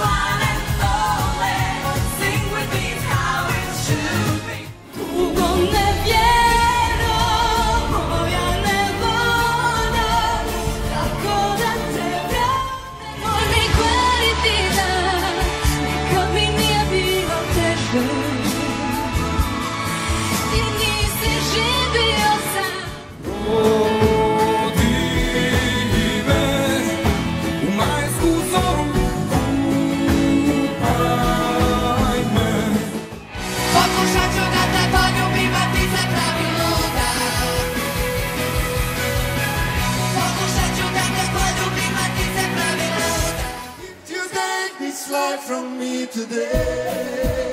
Delicious life from me today.